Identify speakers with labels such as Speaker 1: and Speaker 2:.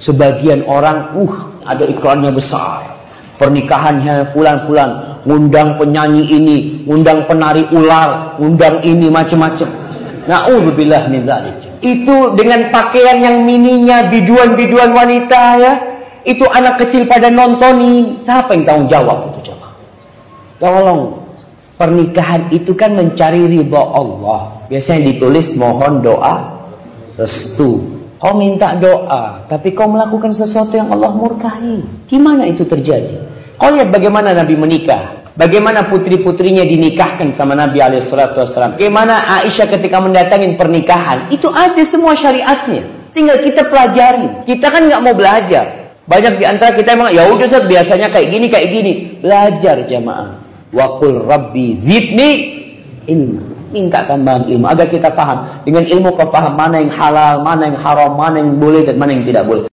Speaker 1: Sebagian orang, uh, ada iklannya besar. Pernikahannya fulan-fulan, ngundang penyanyi ini, ngundang penari ular, ngundang ini macam-macam. Nauzubillah min dzalik. Itu dengan pakaian yang mininya biduan-biduan wanita ya. Itu anak kecil pada nontonin. Siapa yang tanggung jawab itu coba? Tolong. Pernikahan itu kan mencari ridha Allah. Biasanya ditulis mohon doa restu. Kau minta doa, tapi kau melakukan sesuatu yang Allah murkahi. Gimana itu terjadi? Kau lihat bagaimana Nabi menikah. Bagaimana putri-putrinya dinikahkan sama Nabi Alaihissalam. Bagaimana Aisyah ketika mendatangi pernikahan. Itu ada semua syariatnya. Tinggal kita pelajari. Kita kan nggak mau belajar. Banyak di antara kita emang ya udah Ustaz biasanya kayak gini kayak gini. Belajar jamaah. Wakul Rabbi zidni ilmu. Minta tambahan ilmu agar kita faham. Dengan ilmu kau faham mana yang halal, mana yang haram, mana yang boleh dan mana yang tidak boleh.